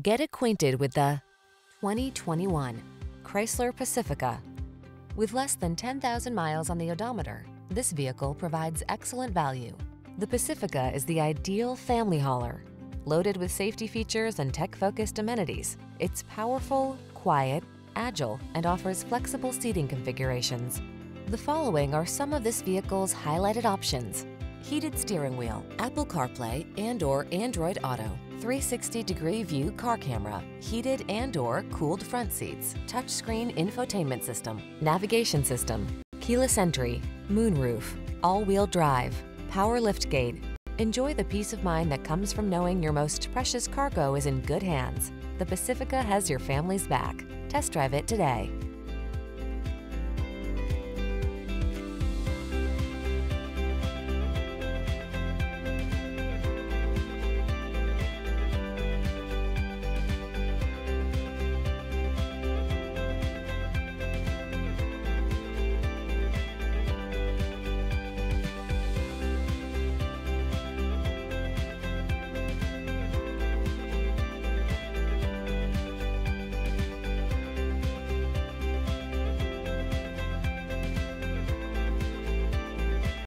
Get acquainted with the 2021 Chrysler Pacifica. With less than 10,000 miles on the odometer, this vehicle provides excellent value. The Pacifica is the ideal family hauler. Loaded with safety features and tech-focused amenities, it's powerful, quiet, agile, and offers flexible seating configurations. The following are some of this vehicle's highlighted options. Heated steering wheel, Apple CarPlay and or Android Auto, 360 degree view car camera, heated and or cooled front seats, touchscreen infotainment system, navigation system, keyless entry, moonroof, all-wheel drive, power liftgate. Enjoy the peace of mind that comes from knowing your most precious cargo is in good hands. The Pacifica has your family's back. Test drive it today.